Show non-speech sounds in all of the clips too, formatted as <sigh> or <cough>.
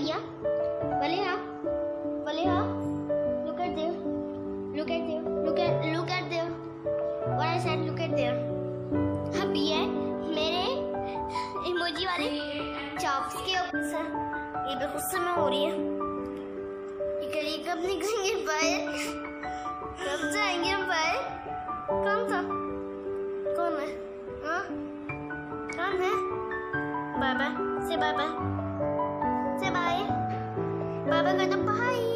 भैया? भैया भैया look at there look at there look at look at there what I said, look at there अब ये मेरे इमोजी वाले चॉप्स के ऊपर ये भी गुस्से में हो रही है। ये करिए कब निकलेंगे बाहर कब जाएँगे हम बाहर कौन था कौन है? हाँ? कौन है? बाय से बाय से बाय बाय बाय कर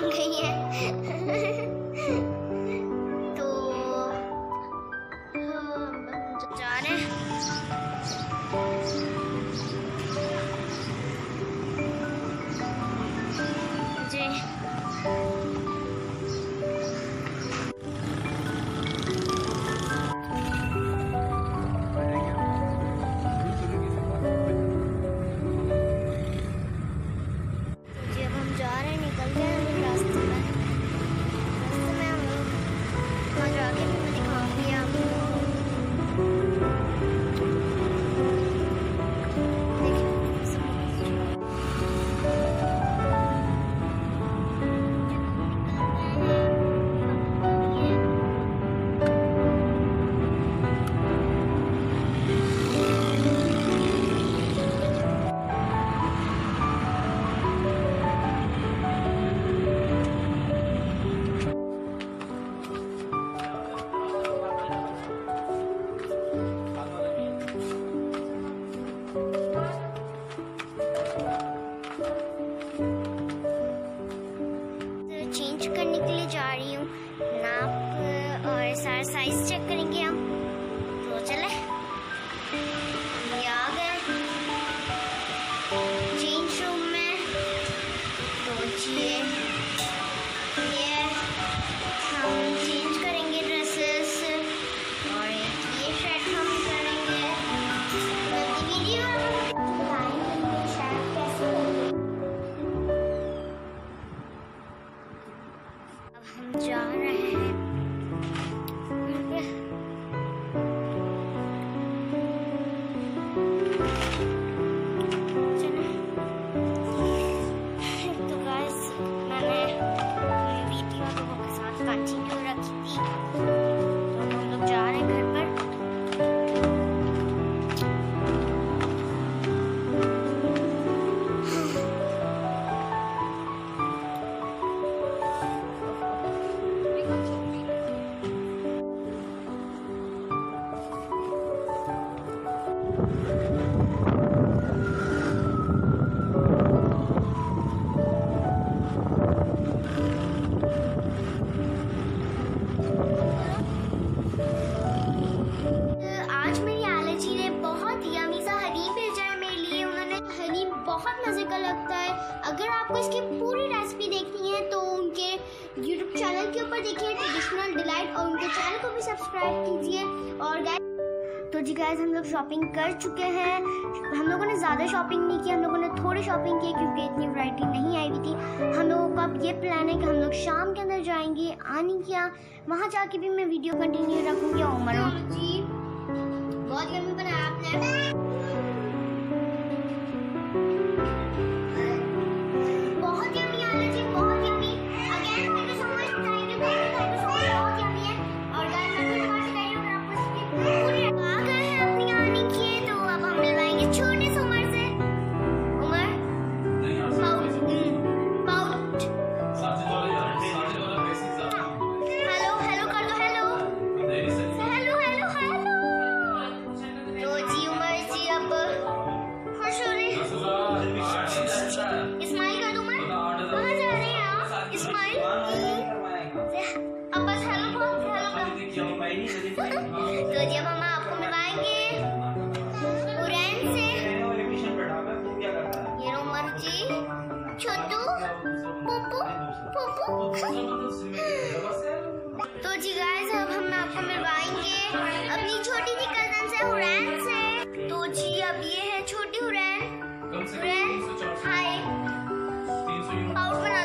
放个烟 साइज़ चेक करेंगे हम। तो चले। आ गए। चेंज रूम में तो ये ये हम चेंज करेंगे ड्रेसेस और एक ये शर्ट हम करेंगे। वीडियो अब हम जा रहे हैं। बहुत मज़े का लगता है। अगर आपको इसकी पूरी रेसिपी देखनी है तो उनके यूट्यूब चैनल के ऊपर देखिए ट्रेडिशनल डिलाइट और उनके चैनल को भी सब्सक्राइब कीजिए। और गाइस तो जी गाइस हम लोग शॉपिंग कर चुके हैं। हम लोगों ने ज़्यादा शॉपिंग नहीं की हम लोगों ने थोड़ी शॉपिंग की क्योंकि इतनी वैरायटी नहीं आई हुई थी। हम लोगों का अब ये प्लान है कि हम लोग शाम के अंदर जाएँगे आनी क्या वहाँ जाके भी मैं वीडियो कंटिन्यू रखूँगी उमर जी <laughs> तो जब हम आपको मिलवाएँगे से। ये रो मर्ज़ी। छोटू तो जी गाइस अब हम आपको मिलवाएँगे अपनी छोटी सी कज़न से हुरैन से। तो जी अब ये है छोटी हुरैन हुरैन हाय पाउट बना